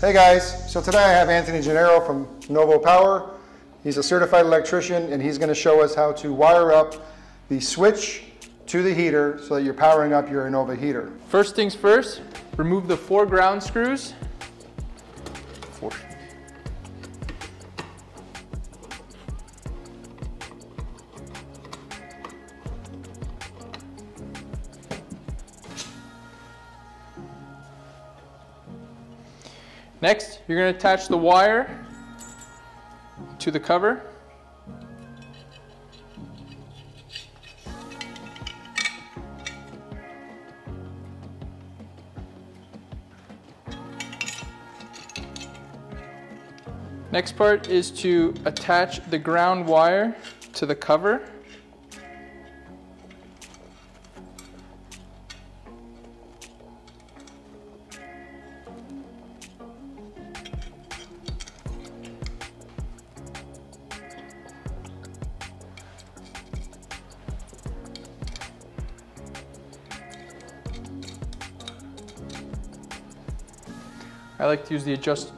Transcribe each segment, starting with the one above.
Hey guys, so today I have Anthony Gennaro from Novo Power. He's a certified electrician and he's going to show us how to wire up the switch to the heater so that you're powering up your Innova heater. First things first, remove the four ground screws. Next, you're going to attach the wire to the cover. Next part is to attach the ground wire to the cover. I like to use the adjust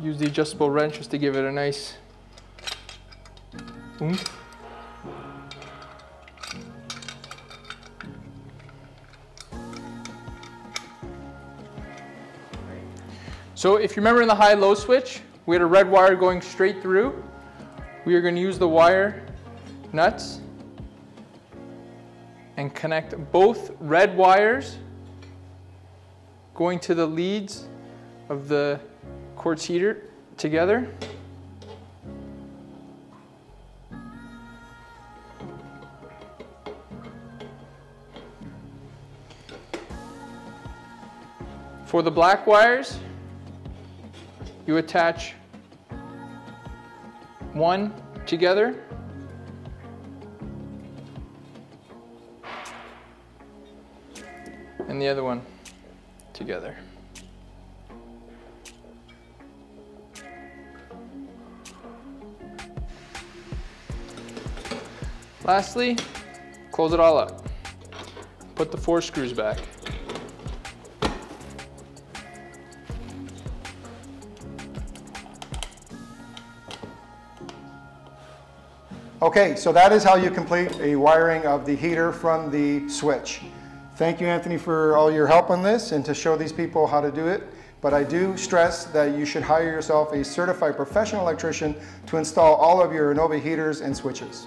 use the adjustable wrench just to give it a nice oomph. So if you remember in the high-low switch, we had a red wire going straight through. We are going to use the wire nuts and connect both red wires going to the leads of the quartz heater together. For the black wires, you attach one together and the other one together. Lastly, close it all up. Put the four screws back. Okay, so that is how you complete a wiring of the heater from the switch. Thank you, Anthony, for all your help on this and to show these people how to do it. But I do stress that you should hire yourself a certified professional electrician to install all of your Innova heaters and switches.